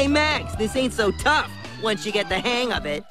Hey, Max, this ain't so tough once you get the hang of it.